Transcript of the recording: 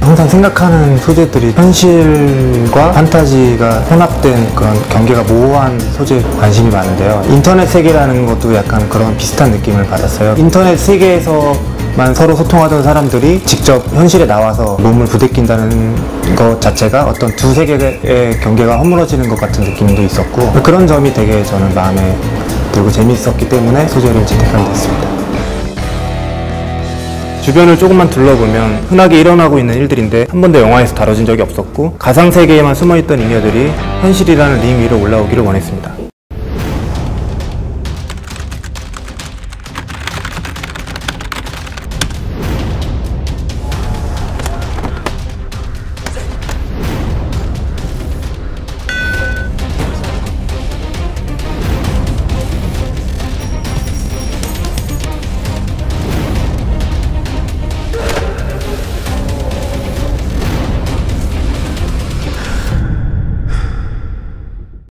항상 생각하는 소재들이 현실과 판타지가 혼합된 그런 경계가 모호한 소재에 관심이 많은데요. 인터넷 세계라는 것도 약간 그런 비슷한 느낌을 받았어요. 인터넷 세계에서 만 서로 소통하던 사람들이 직접 현실에 나와서 몸을 부대낀다는 것 자체가 어떤 두 세계의 경계가 허물어지는 것 같은 느낌도 있었고 그런 점이 되게 저는 마음에 들고 재밌었기 때문에 소재를 채택하게 됐습니다. 주변을 조금만 둘러보면 흔하게 일어나고 있는 일들인데 한 번도 영화에서 다뤄진 적이 없었고 가상 세계에만 숨어있던 잉여들이 현실이라는 링 위로 올라오기를 원했습니다.